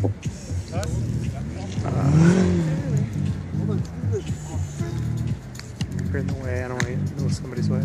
You're in the way. I don't want to get somebody's way.